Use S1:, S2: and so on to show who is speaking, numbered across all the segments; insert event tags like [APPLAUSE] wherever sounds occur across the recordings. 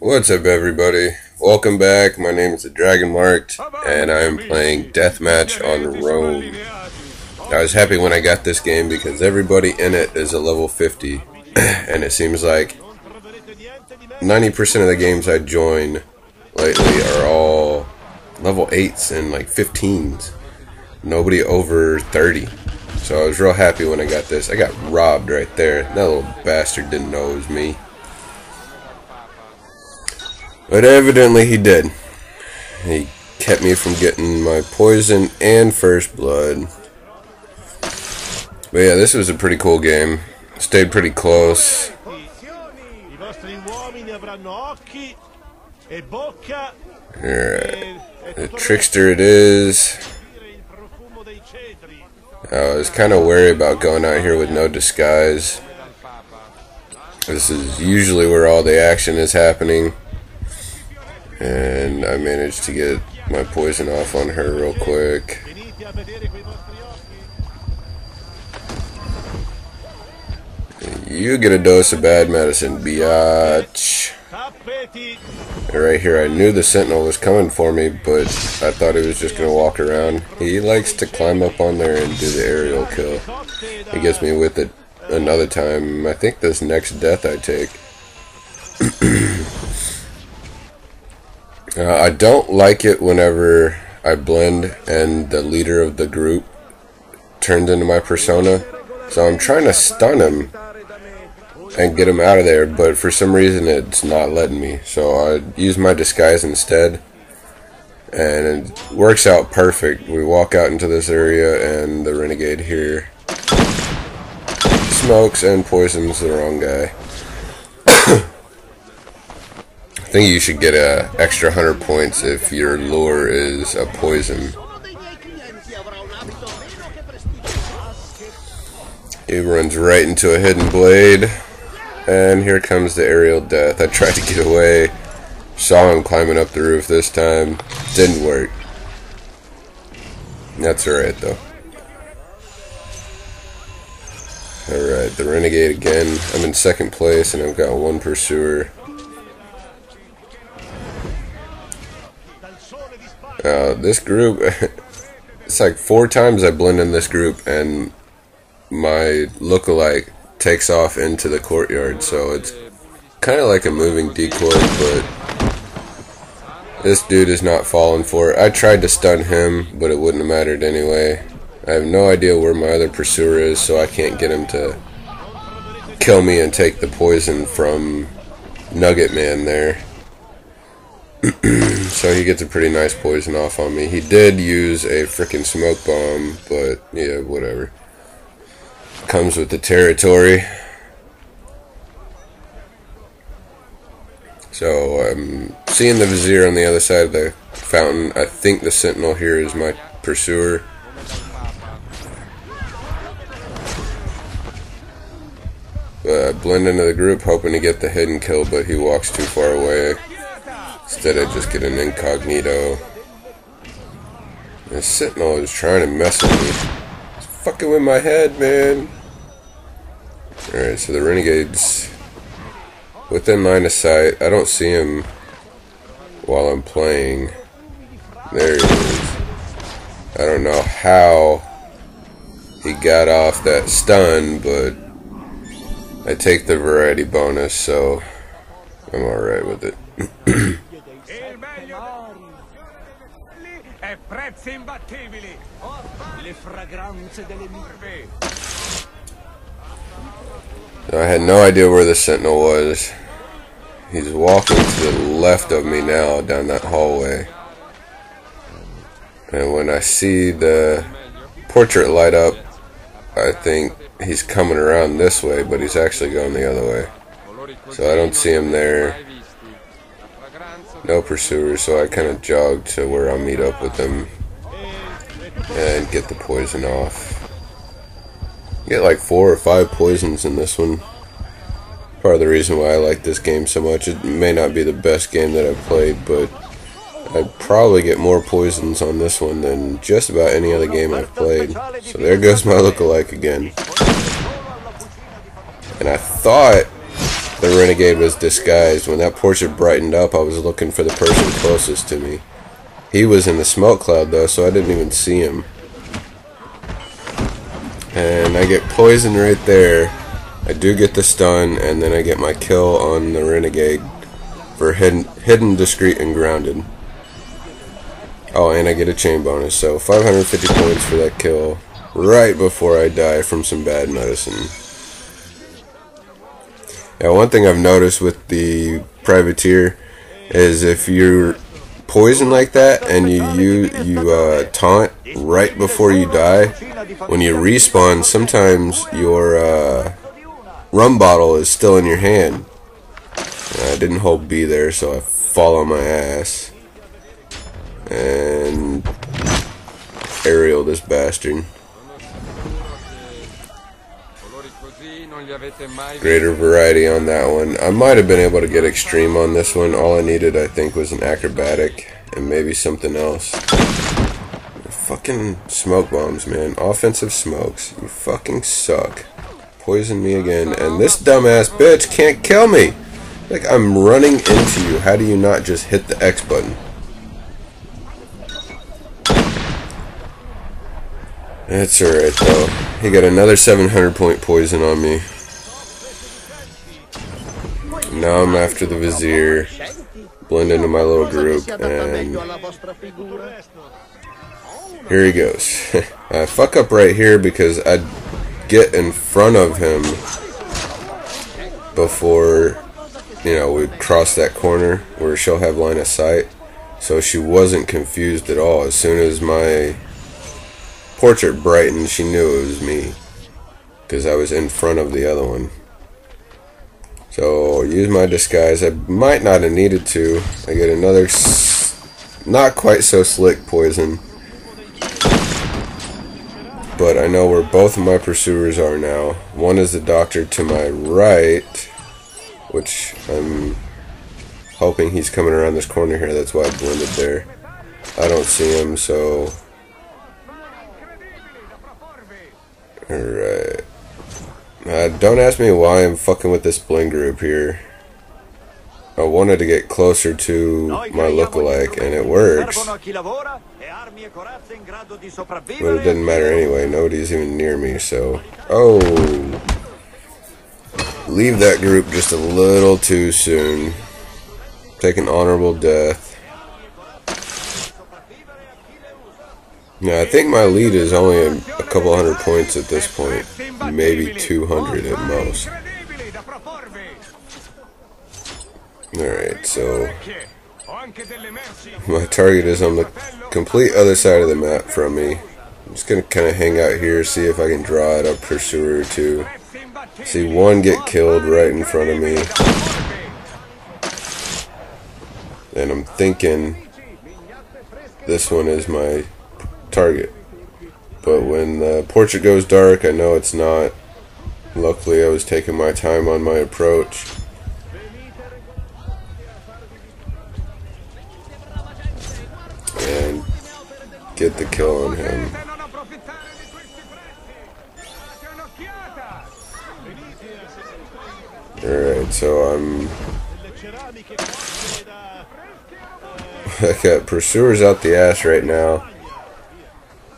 S1: What's up, everybody? Welcome back. My name is the Dragon Marked, and I am playing Deathmatch on Rome. I was happy when I got this game because everybody in it is a level 50, [CLEARS THROAT] and it seems like 90% of the games I join lately are all level 8s and like 15s. Nobody over 30. So I was real happy when I got this. I got robbed right there. That little bastard didn't know it was me. But evidently he did. He kept me from getting my poison and first blood. But yeah, this was a pretty cool game. Stayed pretty close. Alright. The trickster it is. I was kind of wary about going out here with no disguise. This is usually where all the action is happening. And I managed to get my poison off on her real quick. You get a dose of bad medicine, biatch. Right here, I knew the sentinel was coming for me, but I thought he was just going to walk around. He likes to climb up on there and do the aerial kill. He gets me with it another time. I think this next death I take. [CLEARS THROAT] uh, I don't like it whenever I blend and the leader of the group turns into my persona. So I'm trying to stun him and get him out of there, but for some reason it's not letting me. So I use my disguise instead, and it works out perfect. We walk out into this area, and the renegade here smokes and poisons the wrong guy. I think you should get a extra 100 points if your lure is a poison. He runs right into a hidden blade. And here comes the aerial death. I tried to get away. Saw him climbing up the roof this time. Didn't work. That's alright though. Alright, the Renegade again. I'm in second place and I've got one pursuer. Uh, this group, [LAUGHS] it's like four times I blend in this group and my look-alike takes off into the courtyard, so it's kind of like a moving decoy, but this dude is not falling for it. I tried to stun him, but it wouldn't have mattered anyway. I have no idea where my other pursuer is, so I can't get him to kill me and take the poison from Nugget Man there. [CLEARS THROAT] so he gets a pretty nice poison off on me. He did use a freaking smoke bomb, but yeah, whatever comes with the territory. So I'm seeing the Vizier on the other side of the fountain. I think the Sentinel here is my pursuer. Uh, blend into the group, hoping to get the hidden kill, but he walks too far away. Instead, I just get an incognito. The Sentinel is trying to mess with me. It's fucking with my head, man. Alright, so the Renegade's within line of sight. I don't see him while I'm playing. There he is. I don't know how he got off that stun, but I take the variety bonus, so I'm alright with it. [CLEARS THROAT] I had no idea where the sentinel was. He's walking to the left of me now down that hallway. And when I see the portrait light up, I think he's coming around this way, but he's actually going the other way. So I don't see him there. No pursuers, so I kind of jog to where I'll meet up with them and get the poison off. Get like four or five poisons in this one. Part of the reason why I like this game so much. It may not be the best game that I've played, but I'd probably get more poisons on this one than just about any other game I've played. So there goes my look-alike again. And I thought the renegade was disguised. When that portrait brightened up, I was looking for the person closest to me. He was in the smoke cloud though, so I didn't even see him. And I get poisoned right there. I do get the stun, and then I get my kill on the renegade for hidden, hidden discreet, and grounded. Oh, and I get a chain bonus, so 550 points for that kill right before I die from some bad medicine. Now, one thing I've noticed with the privateer is if you're poisoned like that and you you, you uh, taunt right before you die, when you respawn, sometimes your uh, rum bottle is still in your hand. I didn't hold B there, so I fall on my ass and aerial this bastard. Greater variety on that one. I might have been able to get extreme on this one. All I needed, I think, was an acrobatic and maybe something else. Fucking smoke bombs, man. Offensive smokes. You fucking suck. Poison me again. And this dumbass bitch can't kill me. Like, I'm running into you. How do you not just hit the X button? That's alright though. He got another 700 point poison on me. Now I'm after the Vizier. Blend into my little group and here he goes. [LAUGHS] I fuck up right here because I get in front of him before you know we cross that corner where she'll have line of sight. So she wasn't confused at all. As soon as my portrait brightened, she knew it was me. Because I was in front of the other one. So, use my disguise. I might not have needed to. I get another not quite so slick poison. But I know where both of my pursuers are now. One is the doctor to my right, which I'm hoping he's coming around this corner here. That's why I blended there. I don't see him, so Alright. Uh, don't ask me why I'm fucking with this bling group here. I wanted to get closer to my lookalike, and it works. But it didn't matter anyway. Nobody's even near me, so... Oh! Leave that group just a little too soon. Take an honorable death. Yeah, I think my lead is only a, a couple hundred points at this point. Maybe 200 at most. Alright, so... My target is on the complete other side of the map from me. I'm just gonna kind of hang out here, see if I can draw out a pursuer or two. See one get killed right in front of me. And I'm thinking this one is my target. But when uh, the portrait goes dark, I know it's not. Luckily, I was taking my time on my approach. And get the kill on him. Alright, so I'm... [LAUGHS] I got pursuers out the ass right now.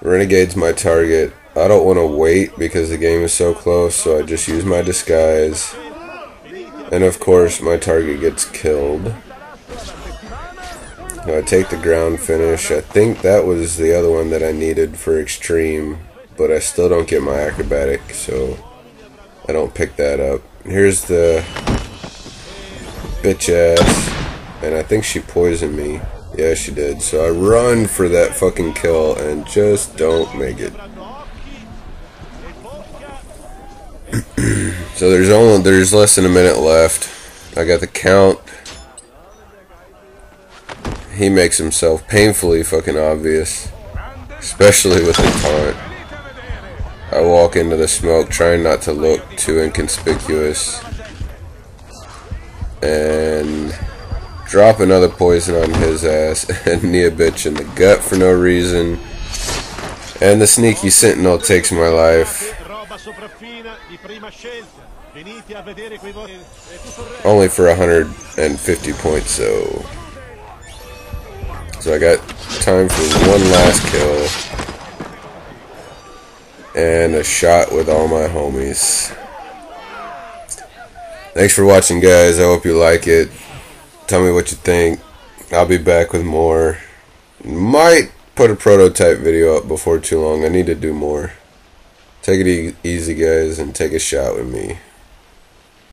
S1: Renegade's my target. I don't want to wait because the game is so close, so I just use my disguise. And of course, my target gets killed. I take the ground finish. I think that was the other one that I needed for extreme, but I still don't get my acrobatic, so I don't pick that up. Here's the bitch ass, and I think she poisoned me. Yeah, she did. So I run for that fucking kill and just don't make it. [CLEARS THROAT] so there's only there's less than a minute left. I got the count. He makes himself painfully fucking obvious, especially with the taunt. I walk into the smoke trying not to look too inconspicuous. And drop another poison on his ass, and [LAUGHS] knee a bitch in the gut for no reason. And the sneaky sentinel takes my life. Only for 150 points, so. So I got time for one last kill. And a shot with all my homies. Thanks for watching, guys. I hope you like it. Tell me what you think. I'll be back with more. Might put a prototype video up before too long. I need to do more. Take it e easy, guys, and take a shot with me.